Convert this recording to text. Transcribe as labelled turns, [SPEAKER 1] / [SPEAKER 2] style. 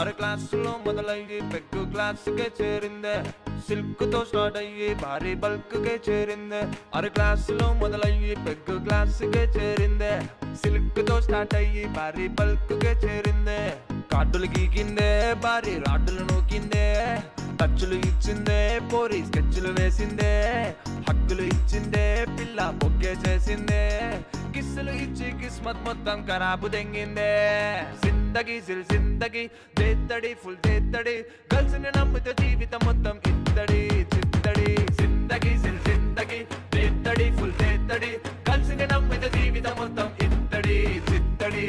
[SPEAKER 1] అర క్లాసులో మొదలయ్యి పెగ్గు క్లాసుకే చేరిందే. సిల్క్తో స్టార్ట్ అయ్యి భారీ బల్క్ కే చేరిందే. అర క్లాసులో మొదలయ్యి పెగ్గు క్లాసుకే చేరిందే. సిల్క్తో స్టార్ట్ అయ్యి భారీ బల్క్ కే చేరిందే. కార్డులు గీకిందే భారీ రాడ్డులను ఖర్చులు ఇచ్చిందే పోరి స్కెచ్లు వేసిందే. హక్కులు ఇచ్చిందే పిల్ల బొక్కే చేసిందే. కిస్సులు ఇచ్చి కిస్మత్ మొత్తం ఖరాబు తెంగిందే. జిందగీ సిల్ జిందగి చేత్తడి ఫుల్ చేత్తడి. గర్ల్స్ని నమ్మితే జీవితం మొత్తం ఇత్తడి చిత్తడి. జిందగి సిల్ జిందగి చేత్తడి ఫుల్ చేత్తడి. గర్ల్స్ని నమ్మితే జీవితం మొత్తం ఇత్తడి చిత్తడి.